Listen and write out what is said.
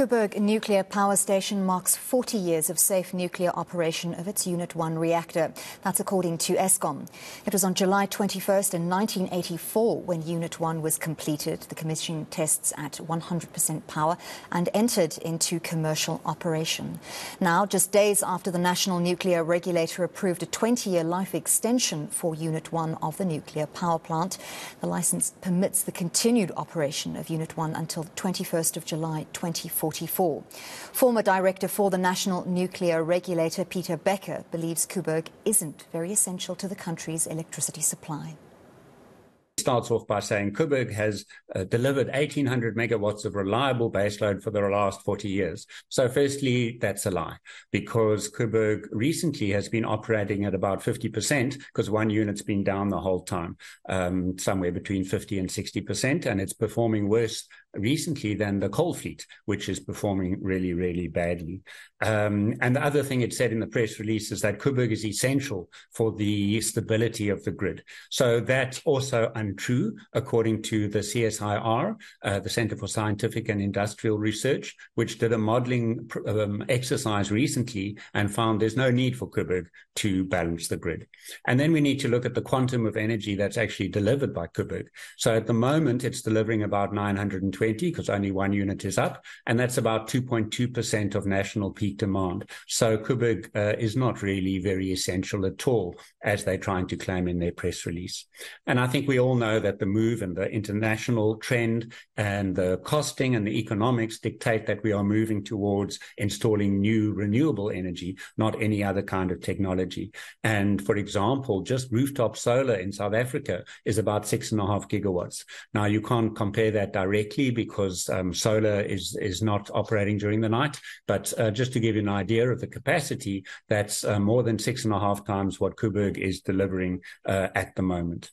Koeberg Nuclear Power Station marks 40 years of safe nuclear operation of its Unit 1 reactor. That's according to Eskom. It was on July 21st in 1984 when Unit 1 was completed, the commissioning tests at 100% power, and entered into commercial operation. Now, just days after the National Nuclear Regulator approved a 20-year life extension for Unit 1 of the nuclear power plant, the license permits the continued operation of Unit 1 until 21st of July 2040. 44. Former director for the National Nuclear Regulator, Peter Becker, believes Koeberg isn't very essential to the country's electricity supply starts off by saying Koeberg has uh, delivered 1,800 megawatts of reliable baseload for the last 40 years. So, firstly, that's a lie because Koeberg recently has been operating at about 50% because one unit's been down the whole time, um, somewhere between 50 and 60%, and it's performing worse recently than the coal fleet, which is performing really, really badly. Um, and the other thing it said in the press release is that Koeberg is essential for the stability of the grid. So that's also untrue, according to the CSIR, uh, the Center for Scientific and Industrial Research, which did a modeling um, exercise recently and found there's no need for Koeberg to balance the grid. And then we need to look at the quantum of energy that's actually delivered by Koeberg. So at the moment, it's delivering about 920 because only one unit is up, and that's about 2.2% of national peak demand. So Koeberg uh, is not really very essential at all, as they're trying to claim in their press release. And I think we all know that the move and the international trend and the costing and the economics dictate that we are moving towards installing new renewable energy, not any other kind of technology. And for example, just rooftop solar in South Africa is about six and a half gigawatts. Now you can't compare that directly because um, solar is is not operating during the night. But uh, just to give you an idea of the capacity, that's uh, more than six and a half times what Koeberg is delivering uh, at the moment.